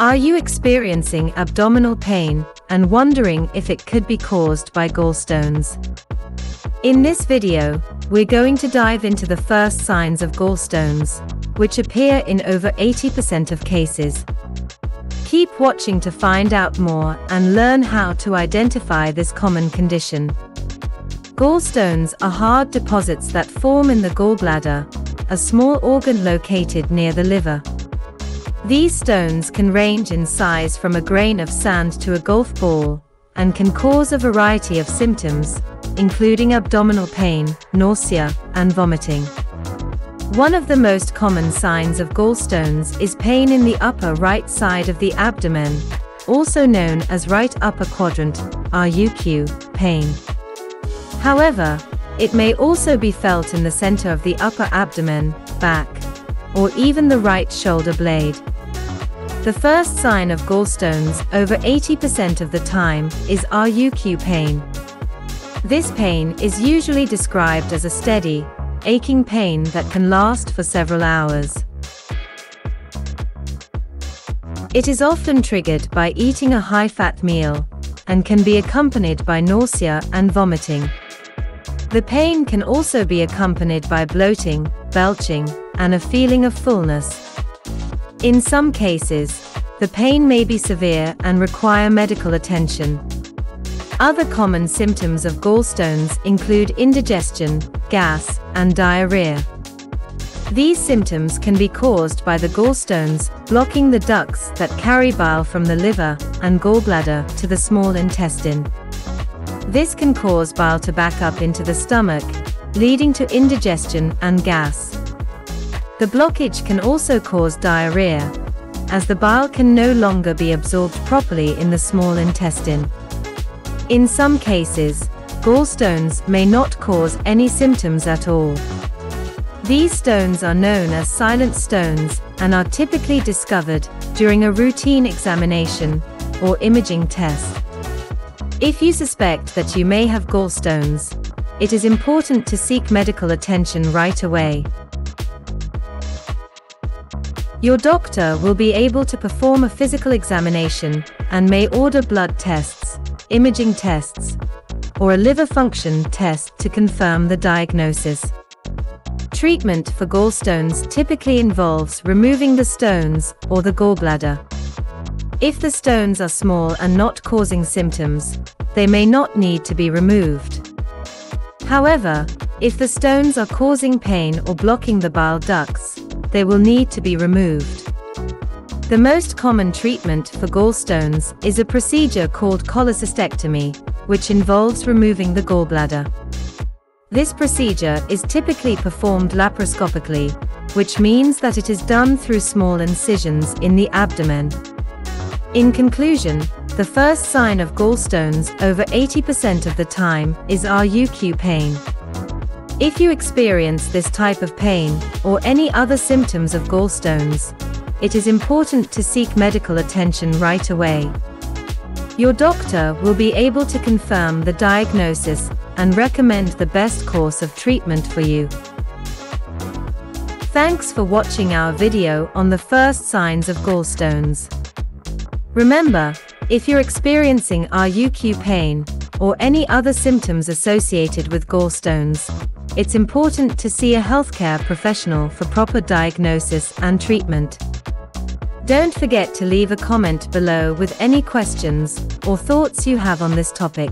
Are you experiencing abdominal pain and wondering if it could be caused by gallstones? In this video, we're going to dive into the first signs of gallstones, which appear in over 80% of cases. Keep watching to find out more and learn how to identify this common condition. Gallstones are hard deposits that form in the gallbladder, a small organ located near the liver. These stones can range in size from a grain of sand to a golf ball, and can cause a variety of symptoms, including abdominal pain, nausea, and vomiting. One of the most common signs of gallstones is pain in the upper right side of the abdomen, also known as right upper quadrant, RUQ, pain. However, it may also be felt in the center of the upper abdomen, back, or even the right shoulder blade. The first sign of gallstones, over 80% of the time, is RUQ pain. This pain is usually described as a steady, aching pain that can last for several hours. It is often triggered by eating a high-fat meal, and can be accompanied by nausea and vomiting. The pain can also be accompanied by bloating, belching, and a feeling of fullness. In some cases, the pain may be severe and require medical attention. Other common symptoms of gallstones include indigestion, gas, and diarrhea. These symptoms can be caused by the gallstones blocking the ducts that carry bile from the liver and gallbladder to the small intestine. This can cause bile to back up into the stomach, leading to indigestion and gas. The blockage can also cause diarrhea, as the bile can no longer be absorbed properly in the small intestine. In some cases, gallstones may not cause any symptoms at all. These stones are known as silent stones and are typically discovered during a routine examination or imaging test. If you suspect that you may have gallstones, it is important to seek medical attention right away. Your doctor will be able to perform a physical examination and may order blood tests, imaging tests, or a liver function test to confirm the diagnosis. Treatment for gallstones typically involves removing the stones or the gallbladder. If the stones are small and not causing symptoms, they may not need to be removed. However, if the stones are causing pain or blocking the bile ducts, they will need to be removed. The most common treatment for gallstones is a procedure called cholecystectomy, which involves removing the gallbladder. This procedure is typically performed laparoscopically, which means that it is done through small incisions in the abdomen. In conclusion, the first sign of gallstones over 80% of the time is RUQ pain. If you experience this type of pain, or any other symptoms of gallstones, it is important to seek medical attention right away. Your doctor will be able to confirm the diagnosis and recommend the best course of treatment for you. Thanks for watching our video on the first signs of gallstones. Remember, if you're experiencing RUQ pain, or any other symptoms associated with gallstones, it's important to see a healthcare professional for proper diagnosis and treatment. Don't forget to leave a comment below with any questions or thoughts you have on this topic.